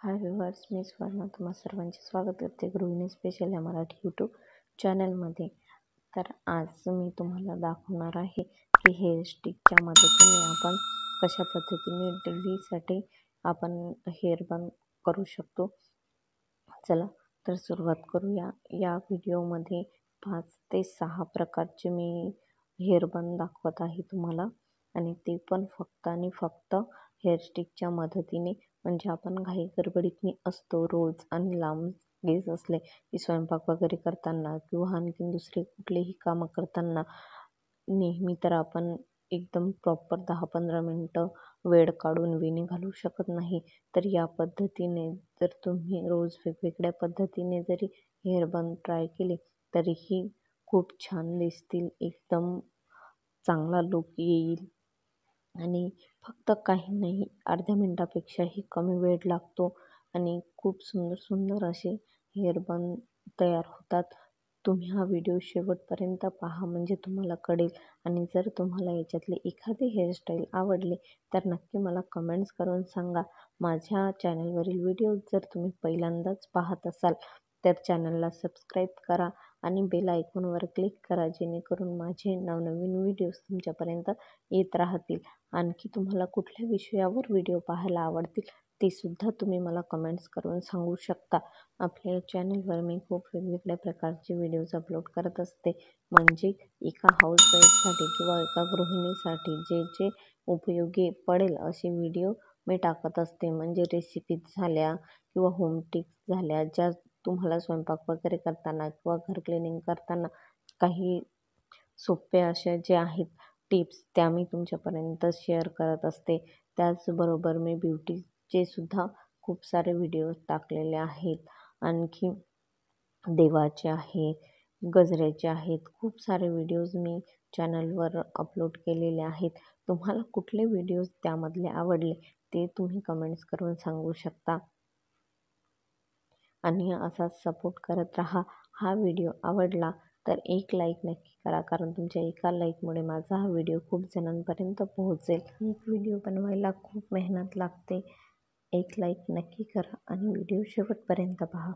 हाय viewers मी स्वर्णा. तुम्हा सर्वांचे स्वागत करते गृहिणी स्पेशल या मराठी यूट्यूब चॅनलमध्ये तर आज मी तुम्हाला दाखवणार आहे की हेअर स्टिकच्या मदतीने आपण कशा पद्धतीने डेलीसाठी आपण हेअर बन करू शकतो. चला तर सुरुवात करूया. या व्हिडिओमध्ये पाच ते सहा प्रकारचे मी हेअर बन दाखवत आहे तुम्हाला. आणि ते पण फक्त आणि फक्त हेअरस्टिकच्या मदतीने म्हणजे आपण घाई गडबडीतनी असतो रोज आणि लांब केस असले की स्वयंपाक वगैरे करताना किंवा आणखीन दुसरे कुठलेही कामं करताना नेहमी तर आपण एकदम प्रॉपर दहा पंधरा मिनटं वेळ काढून वेणी घालू शकत नाही. तर या पद्धतीने जर तुम्ही रोज वेगवेगळ्या पद्धतीने जरी हेअरबंद ट्राय केले तरीही खूप छान दिसतील. एकदम चांगला लुक येईल. आणि फक्त काही नाही अर्ध्या मिनटापेक्षाही कमी वेळ लागतो आणि खूप सुंदर सुंदर असे हेअरबन तयार होतात. तुम्ही हा व्हिडिओ शेवटपर्यंत पहा म्हणजे तुम्हाला कळेल आणि जर तुम्हाला याच्यातले एखादे हेअरस्टाईल आवडले तर नक्की मला कमेंट्स करून सांगा. माझ्या चॅनलवरील व्हिडिओ जर तुम्ही पहिल्यांदाच पाहत असाल तर चॅनलला सबस्क्राईब करा आणि बेल आयकॉनवर क्लिक करा जेणेकरून माझे नवनवीन व्हिडिओज तुमच्यापर्यंत येत राहतील. आणखी तुम्हाला कुठल्या विषयावर व्हिडिओ पाहायला आवडतील तेसुद्धा तुम्ही मला कमेंट्स करून सांगू शकता. आपल्या चॅनलवर मी खूप वेगवेगळ्या प्रकारचे व्हिडिओज अपलोड करत असते. म्हणजे एका हाऊसवाईफसाठी किंवा एका गृहिणीसाठी जे जे उपयोगी पडेल असे व्हिडिओ मी टाकत असते. म्हणजे रेसिपीज झाल्या किंवा होम टिप्स झाल्या ज्या तुम्हाला स्वयंपाक वगैरे करताना किंवा घर क्लिनिंग करताना काही सोपे अशा जे आहेत टिप्स त्या मी तुमच्यापर्यंत शेअर करत असते. त्याचबरोबर मी ब्युटीचे सुद्धा खूप सारे व्हिडिओज टाकलेले आहेत. आणखी देवाचे आहे गजऱ्याचे आहेत खूप सारे व्हिडिओज मी चॅनलवर अपलोड केलेले आहेत. तुम्हाला कुठले व्हिडिओज त्यामधले आवडले ते तुम्ही कमेंट्स करून सांगू शकता. आणि असाच सपोर्ट करत राहा. हा व्हिडिओ आवडला तर एक लाईक नक्की करा. कारण तुमच्या एका लाईकमुळे माझा हा व्हिडिओ खूप जणांपर्यंत पोहोचेल. एक व्हिडिओ बनवायला खूप मेहनत लागते. एक लाईक नक्की करा आणि व्हिडिओ शेवटपर्यंत पहा.